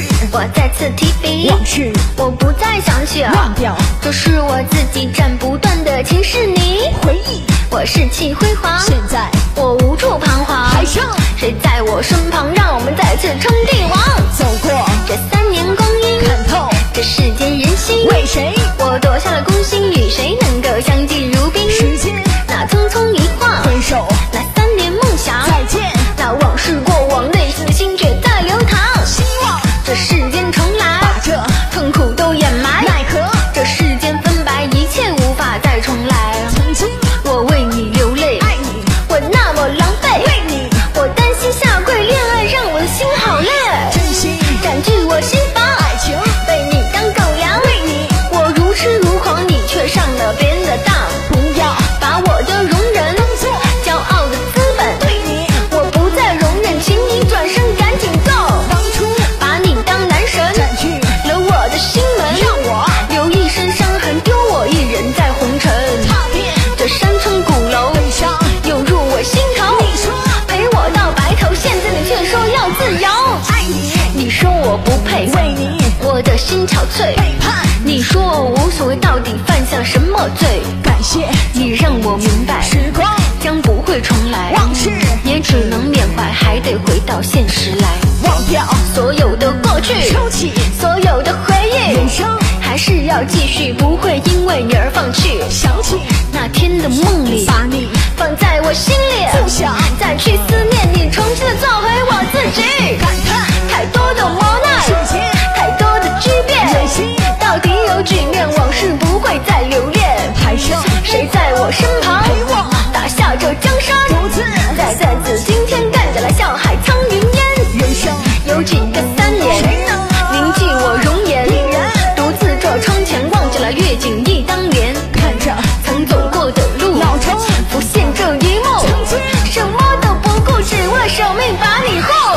事，我再次提笔，往事。我不再想起，忘掉，这是我自己斩不断的情是你。回忆。我士气辉煌，现在。我无处彷徨，还剩。谁在我身旁，让我们再次称帝王。走过，这三年光阴，看透。这世间人心，为谁？我夺下了宫心，与谁配，为你我的心憔悴。背叛，你说我无所谓，到底犯下了什么罪？感谢你让我明白，时光将不会重来。往事也只能缅怀，还得回到现实来。忘掉，所有的过去，收起所有的回忆，人生还是要继续，不会因为你而放弃。想起那天的梦